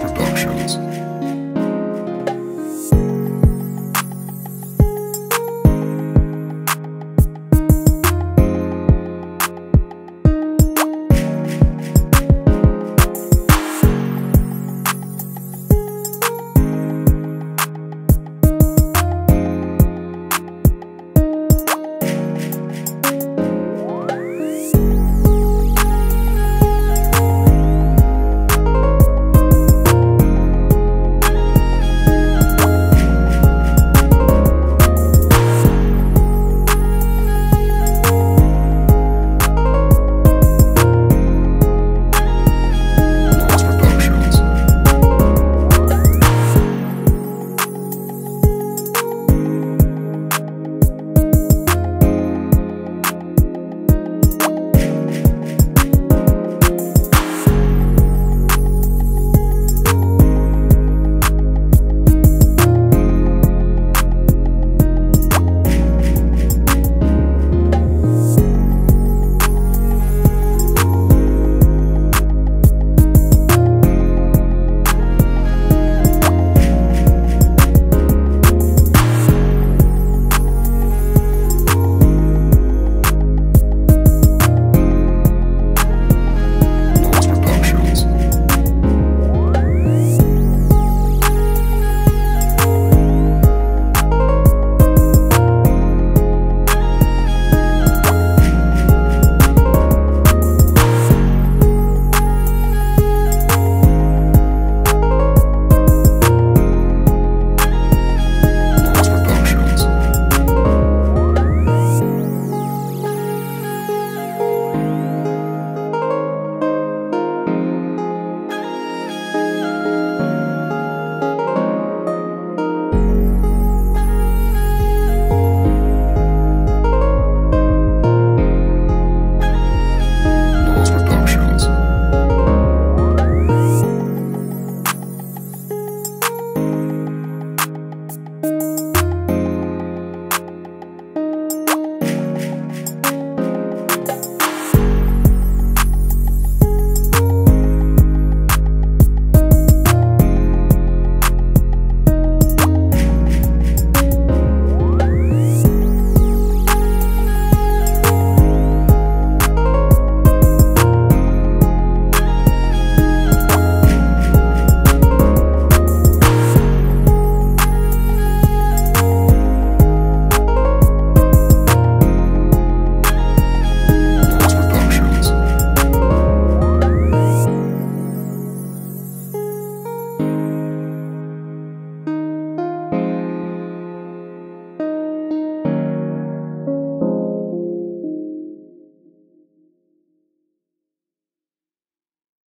Productions.